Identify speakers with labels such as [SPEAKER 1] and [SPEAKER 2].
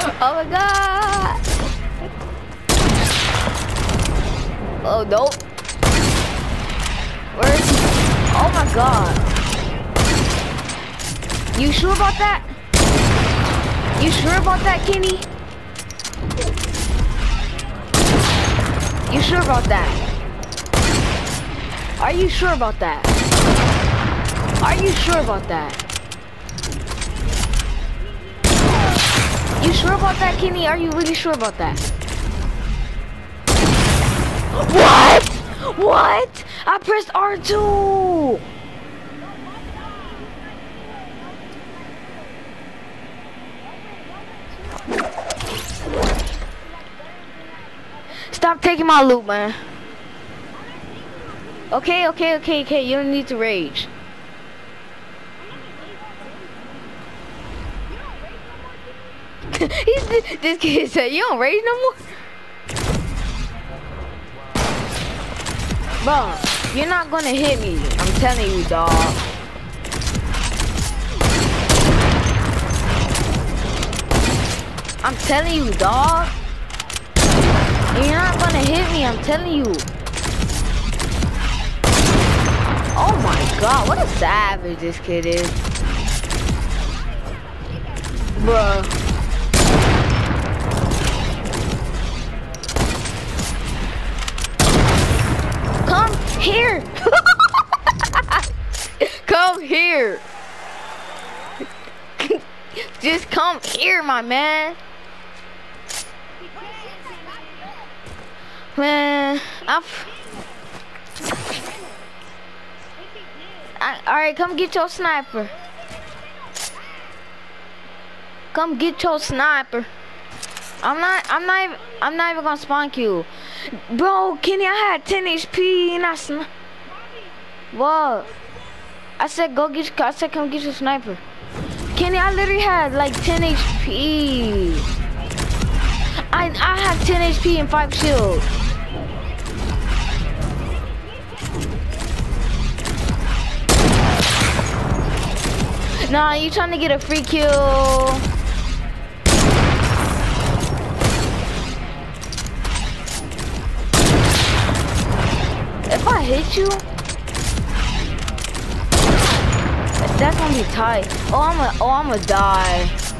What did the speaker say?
[SPEAKER 1] oh my god! Oh no! Where is he? Oh my god! You sure about that? You sure about that, Kenny? You sure about that? Are you sure about that? Are you sure about that? You sure about that, Kenny? Are you really sure about that? What? What? I pressed R2. Stop taking my loot, man. Okay, okay, okay, okay. You don't need to rage. this kid said, you don't rage no more? Bro, you're not gonna hit me. I'm telling you, dog. I'm telling you, dog. You're not gonna hit me, I'm telling you. Oh my god, what a savage this kid is. Bruh. Here. Just come here, my man. Man, I've... I, all right, come get your sniper. Come get your sniper. I'm not. I'm not. Even, I'm not even gonna spawn you, bro. Kenny, I had 10 HP and I sn. What? I said go get. I said come get your sniper. Kenny, I literally had like 10 HP. I I have 10 HP and five shields. Nah, you trying to get a free kill. If I hit you, that's gonna be tight. Oh, I'm a, oh, I'm gonna die.